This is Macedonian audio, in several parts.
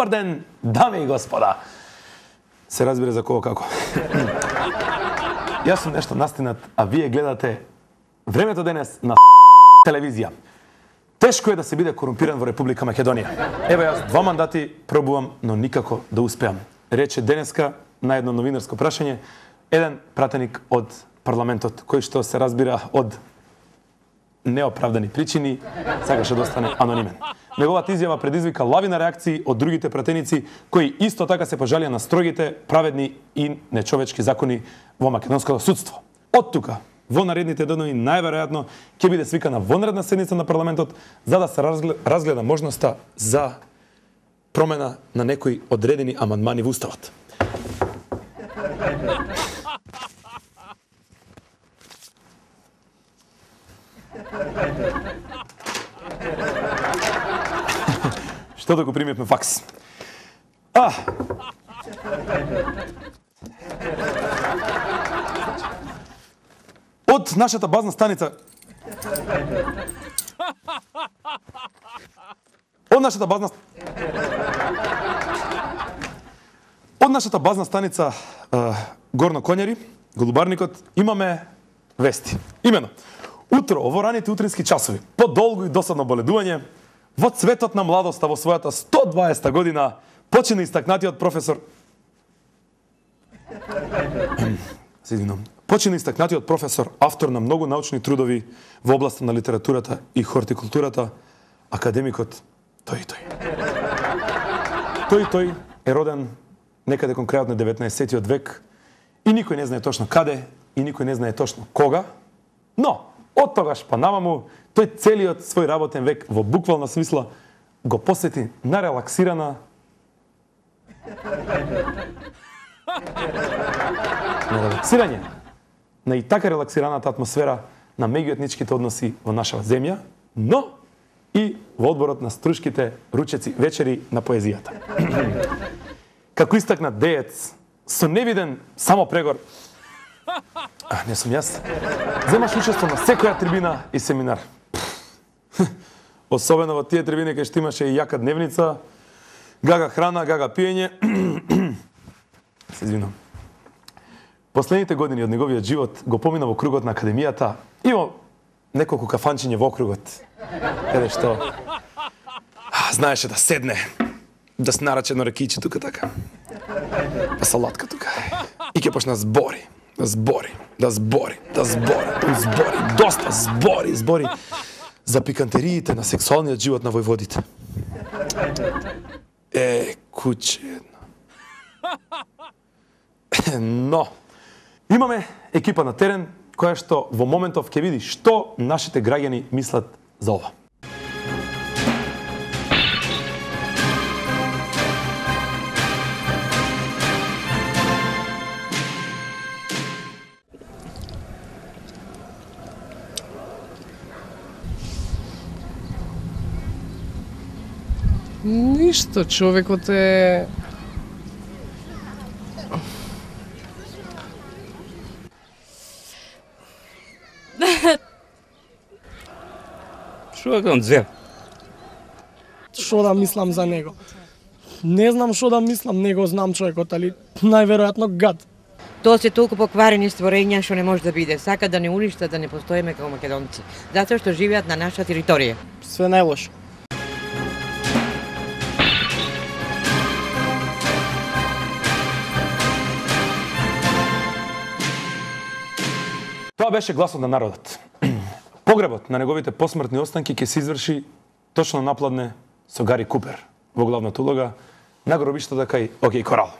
Добар ден, дами и господа. Се разбира за кого како. Јас сум нешто настинат, а вие гледате времето денес на телевизија. Тешко е да се биде корумпиран во Република Македонија. Ева јас два мандати пробувам, но никако да успеам. Рече денеска на едно новинарско прашање еден пратеник од парламентот кој што се разбира од неоправдани причини сакаше да остане анонимен. Неговата изјава предизвика лавина реакции од другите пратеници кои исто така се пожалија на строгите, праведни и нечовечки закони во македонското судство. Од тука, во наредните денови најверојатно ќе биде свикана вонредна седница на парламентот за да се разгледа можноста за промена на некои одредени амандмани во уставот. Што да го примевме факс? А! Од нашата базна станица Од нашата базна Од нашата базна станица Горно Конјари, Голубарникот, имаме вести. Имено, утро, во раните утрински часови, по долго и досадно боледување, во цветот на младоста во својата 120 година, почина истакнатиот професор Сидинам. Почина истакнатиот професор, автор на многу научни трудови во областа на литературата и хортикултурата, академикот тој тој. Тој тој е роден некаде конкретно 19 век и никој не знае точно каде и никој не знае точно кога, но од тогаш па наваму, тој целиот свој работен век во буквална смисла го посети на релаксирана на релаксирање на и така релаксираната атмосфера на меѓуетничките односи во нашава земја, но и во одборот на струшките ручеци вечери на поезијата. Како истакна деец со невиден само прегор А, не сум јас. Земаш учество на секоја трибина и семинар. Особено во тие трибини кај што имаше и јака дневница, гага храна, гага пиење. Се извинам. Последните години од неговиот живот го помина во кругот на академијата и во неколку кафанчиња во округот. Каде што знаеше да седне, да се нараче едно ракиче тука така. Па салатка тука. И ќе почна збори, Да збори, да збори, да збори, да збори, доста збори, збори за пикантериите на сексуалниот живот на војводите. Е, куче едно. Но, Имаме екипа на терен која што во моментов ќе види што нашите граѓани мислат за ова. Ништо, човекот е Што е зел? Што да мислам за него? Не знам што да мислам, него знам човекот, али најверојатно гад. Тоа се толку покварени створења што не може да биде. Сака да не уништат, да не постоиме како македонци. Затоа што живеат на наша територија. Све најлошо. Тоа беше гласот на народот. Погребот на неговите посмртни останки ќе се изврши точно напладне со Гари Купер во главната улога на гробиштата кај Океј Корал.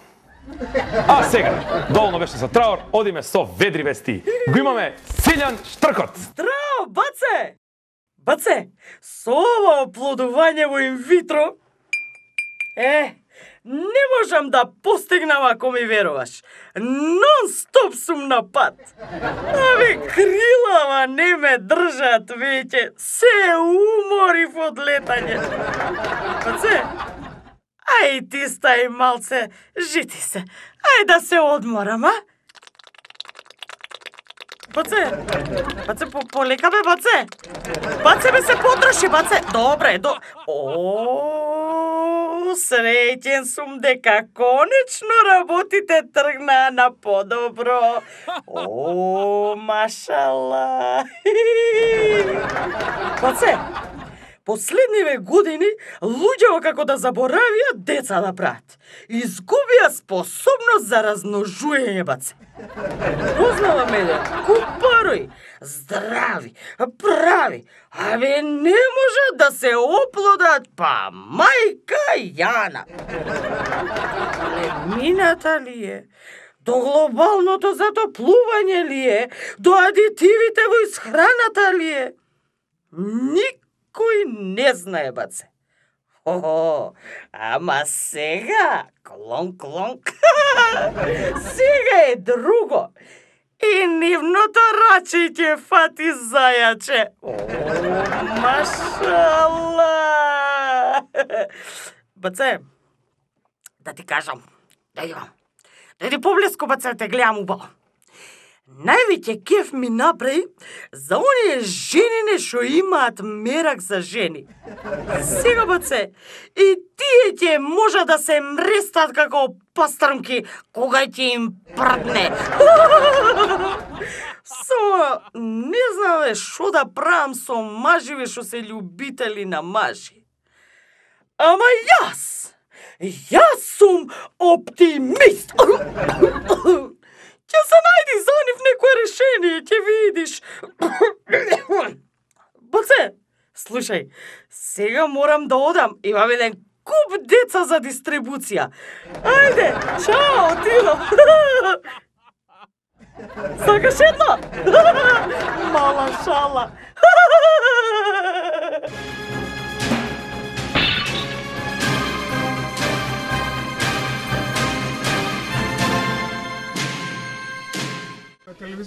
А сега, доволно беше за траур, одиме со ведри вести. Го имаме Силјан Штркот. Здраво, баце! Баце, со ова оплодување во инвитро, е, Не можам да постигнам ако ми веруваш. Нон-стоп сум на пат. Аве крилава не ме држат веќе. Се уморив од летање. Паце, ај ти стај малце, жити се. Ај да се одморам, а? Баце, баце, по, полека бе, баце. Баце бе се потроши, баце. Добре, до... О, среќен сум дека конечно работите тргнаа на подобро. О, машала. Баце, последниве години луѓето како да заборавија деца да прават. Изгубија способност за размножување баце. Познавам еден купарој, здрави, прави, абе не може да се оплодат, па мајка Јана. Племината ли е? До глобалното затоплување ли е? До адитивите во исхраната ли е? Никој не знае, баце. О, ама сега, клонк, клонк, сега е друго. И нивното раче ќе фати зајаче. Машала. Баце, да ти кажам, да имам. Да ти поблеску, баце, да те гледам убаво. Највеќе кеф ми направи за оние женине што имаат мерак за жени. Сега баце, и тие ќе може да се мрестат како пастрмки кога ќе им прдне. Само не знам што да правам со маживе што се љубители на мажи. Ама јас, јас сум оптимист. Ќе се најди за нив некое решение, ќе видиш. Баце, слушај, сега морам да одам, имам еден куп деца за дистрибуција. Ајде, чао, Тило. Сакаш едно? Мала шала.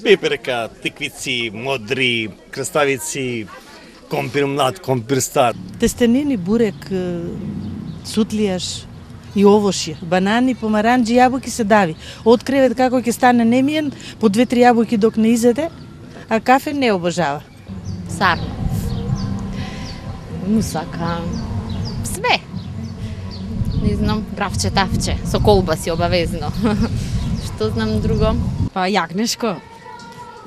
Пеперка, тиквици, модри, крставици, компир млад, компир стар. тестенини, бурек, сутлијаш и овошје, банани, помаранџи, јабуки се дави. Од кревет како ќе стане немиен, по две-три јабуки док не изеде, а кафе не обожава. Сакам. Му сакам. Све. Не знам, графче, тавче, со колбаси обавезно. Што знам друго? Па јагнешко,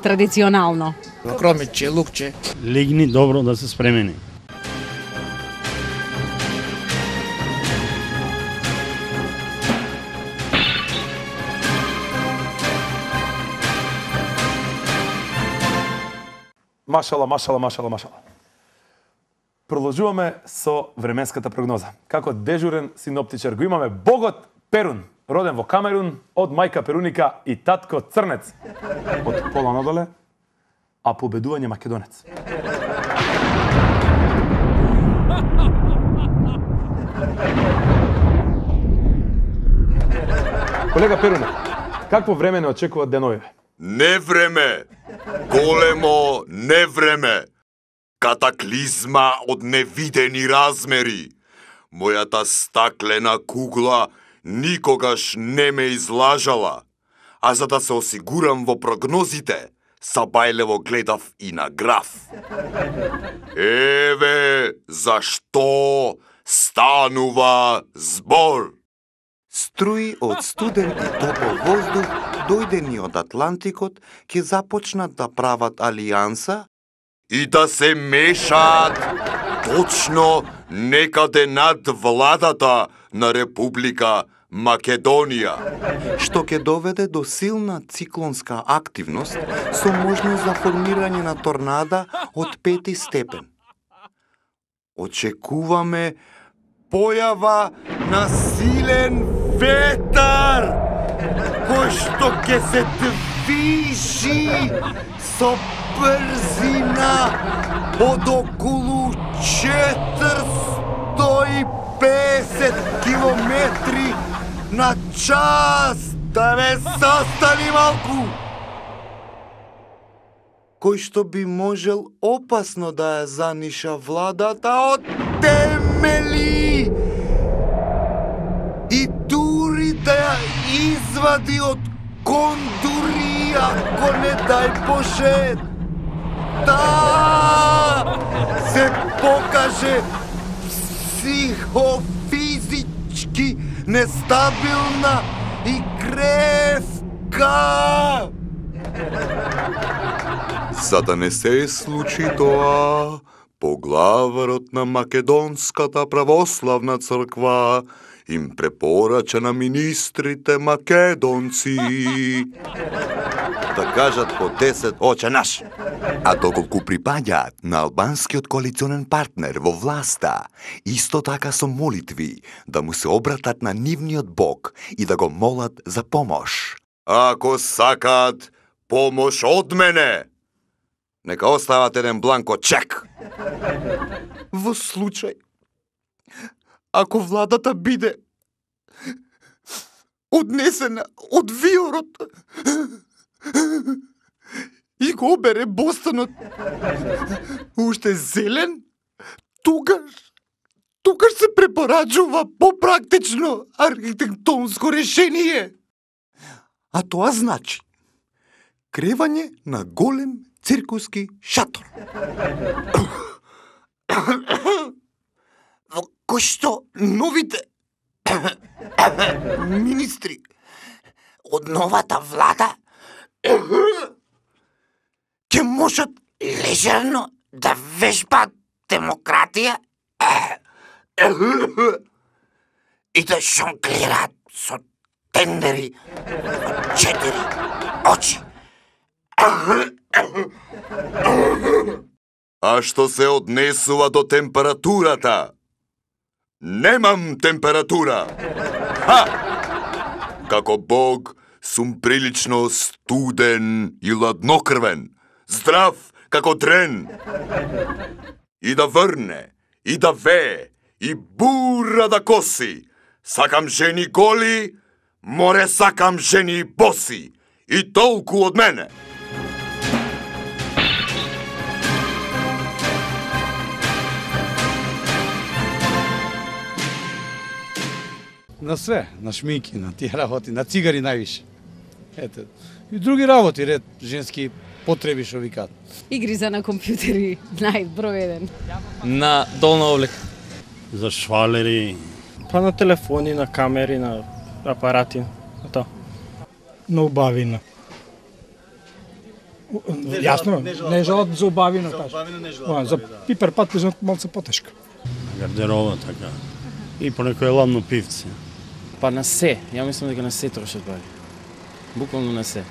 традиционално. Кромиче, лукче. Лигни добро да се спремени. Машала, машала, машала, машала. Продолжуваме со временската прогноза. Како дежурен синоптичар го имаме Богот Перун, роден во Камерун, од мајка Перуника и татко Црнец. Од пола надоле, а победување Македонец. Колега Перуне, какво време не очекуваат деновиве? Невреме, големо невреме, катаклизма од невидени размери. Мојата стаклена кугла никогаш не ме излажала, а за да се осигурам во прогнозите, Сабајлево гледав и на граф. Еве зашто станува збор. Струи од студен и топол воздух, дојдени од Атлантикот, ќе започнат да прават алијанса и да се мешаат точно некаде над владата на Република Македонија. што ќе доведе до силна циклонска активност со можност за формирање на торнада од пети степен. Очекуваме појава на силен ветар кој што ќе се движи со брзина од околу 50 километри на час. Да ме застани малку. кој што би можел опасно да ја заниша владата од темели и дури да ја извади од кондури, ако не дај Боже, да се покаже психофизички нестабилна и кревка. За да не се случи тоа, поглаварот на Македонската православна црква им препорача на министрите македонци Да кажат по 10 оче наш. А доколку припаѓаат на албанскиот коалиционен партнер во власта, исто така со молитви да му се обратат на нивниот Бог и да го молат за помош. Ако сакаат помош од мене, нека остават еден бланко чек. Во случај, ако владата биде однесена од виорот и го обере бостанот уште зелен, тугаш, тугаш се препораджува попрактично архитектонско решение. А тоа значи кревање на голем циркуски шатор. Во кој што новите министри од новата влада ќе можат лежерно да вежбаат демократија и да шонклираат со тендери во четири очи. А што се однесува до температурата? Немам температура. Ха! Како Бог сум прилично студен и ладнокрвен, здрав како дрен. И да врне, и да вее, и бура да коси. Сакам жени голи, море сакам жени боси. И толку од мене. На све, на шминки, на тие работи, на цигари највише. Ете. И други работи, ред, женски потреби што викаат. Игри за на компјутери, најброј еден. На долна облека. За швалери. Па на телефони, на камери, на апарати, на тоа. На убавина. Јасно, не желат за убавина, кажа. убавина не За пипер пат пижат малце потешко. Гардерова, така. И по некој ламно пивце. Па на се, ја мислам дека на се трошат пари. Буквално на се.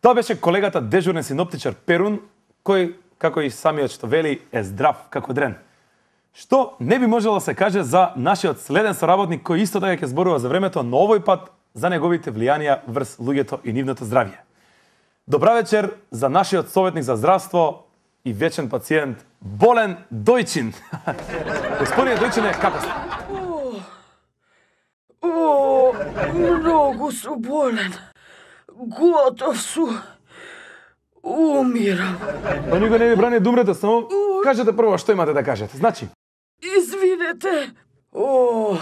Тоа беше колегата дежурен синоптичар Перун, кој, како и самиот што вели, е здрав како дрен. Што не би можело да се каже за нашиот следен соработник кој исто така ќе зборува за времето, но овој пат за неговите влијанија врз луѓето и нивното здравје. Добра вечер за нашиот советник за здравство и вечен пациент Болен Дојчин. Господине Дојчине, како сте? О, многу су болен. Готов су. Умирам. Па никој не ви брани да умрете, само кажете прво што имате да кажете. Значи, Извинете. О,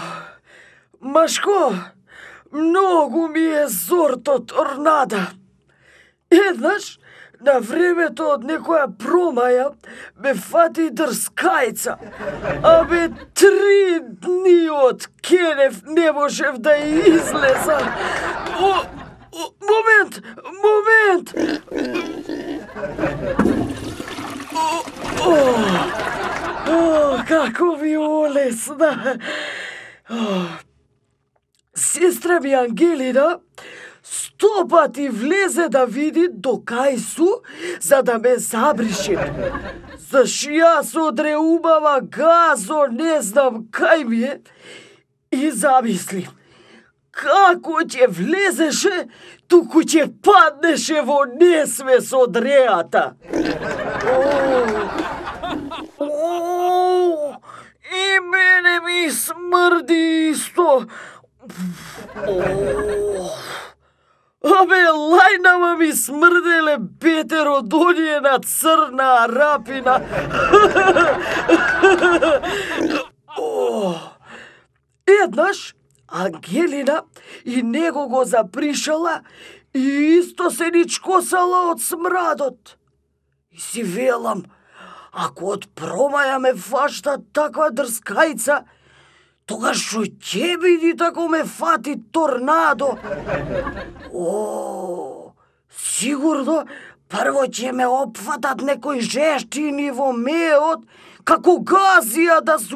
Машко, многу ми е зорто торнада. Еднаш, на времето од некоја промаја, ме фати дрскајца. Абе, три дни од Кенев не можев да излезам. излеза. О, о, момент, момент. О, о, о, како ви олесна. О, Сестра ми Ангелина сто пати влезе да види до кај су, за да ме забриши. Заш јас одре убава газо, не знам кај ми е, и замисли. Како ќе влезеше, туку ќе паднеше во несвес од реата. О, о, и мене ми смрди исто. О, Абе, лајнама ми смрделе бетер од оние на црна рапина. О, еднаш, Ангелина и него го запришала и исто се ничкосала од смрадот. И си велам, ако од промаја ме фашта таква дрскајца, тогаш што ќе биди тако ме фати торнадо. О, сигурно прво ќе ме опфатат некои жештини во меот, како газија да се.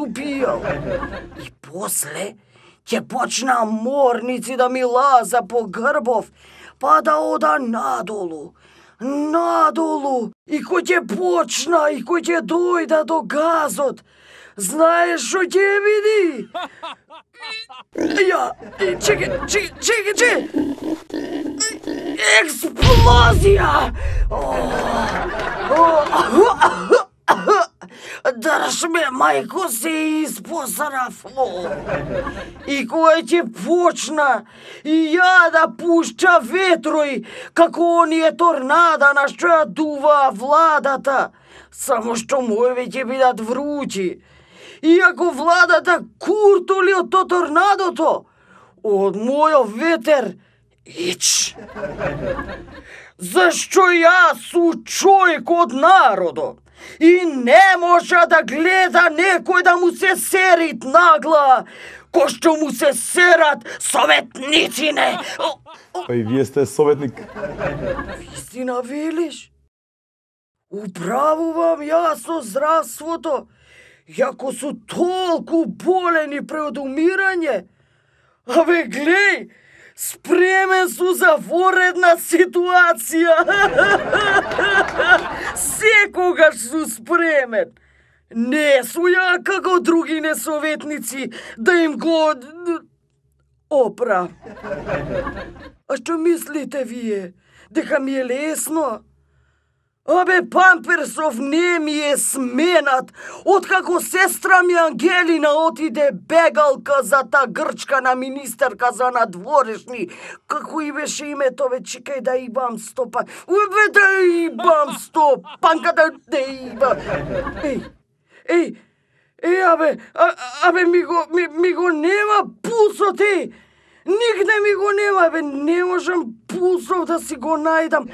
И после ќе почна морници да ми лаза по грбов, па да ода надолу, надолу, и кој ќе почна, и кој ќе дојда до газот. Знаеш што ќе види? Ја, чекай, чекай, чекай, чекай. Експлозија! Држ ме, мајко, се испосарав. И кога ќе почна и ја да пушча ветрој, како оние торнада на што ја дува владата, само што мојве ќе бидат вручи. Иако владата куртули од то торнадото, од мојот ветер, ич. Зашто јас су човек од народот и не може да гледа некој да му се серит нагла, кој што му се серат советницине. Па и вие сте советник. Вистина велиш? Управувам јас со здравството, јако су толку болени пред умирање. Аве, глеј, спремен су за воредна ситуација. Секогаш су спремен. Не су ја како други несоветници да им го опра. А што мислите вие? Дека ми е лесно? Абе, Памперсов не ми е сменат, откако сестра ми Ангелина отиде бегалка за та грчка на министерка за надворешни. Како и беше името, бе, чекај да имам стопа. Бе, да имам стопанка, да, не имам. Еј, еј, еј, абе, а, абе, ми го, ми, ми го нема пусот, еј. Нигде ми го нема, бе, не можам пулсов да си го најдам.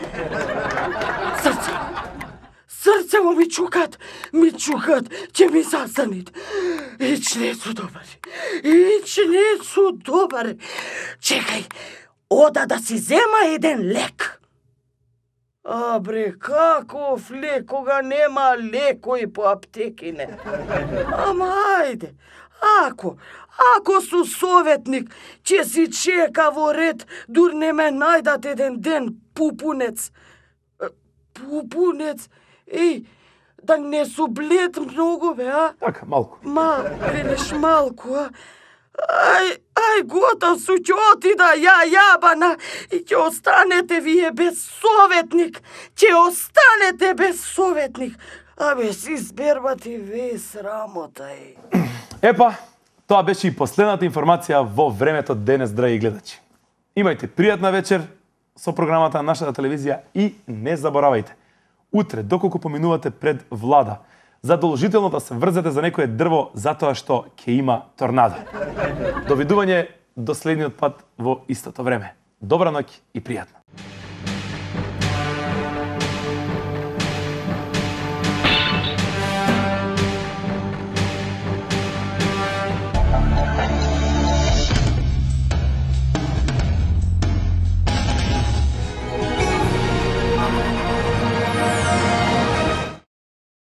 Срце, срце му ми чукат, ми чукат, ќе ми застанит. Ич не су добар, ич не су добар. Чекај, ода да си зема еден лек. А бре, каков лек, кога нема лекој по аптекине. Ама ајде, ако, ако су советник, ќе си чека во ред, дур не ме најдат еден ден пупунец. Пупунец? Еј, да не су блед многу, бе, а? Така, малку. Мал, велиш малку, а? Ај, ај, готов су, ќе отида ја јабана и ќе останете вие без советник. Ќе останете без советник. Абе, си сбербати ве срамота, е. Епа, тоа беше и последната информација во времето денес, драги гледачи. Имајте пријатна вечер со програмата на нашата телевизија и не заборавајте, утре, доколку поминувате пред влада, задолжително да се врзете за некое дрво затоа што ќе има торнадо. Довидување до следниот пат во истото време. Добра ноќ и пријатно.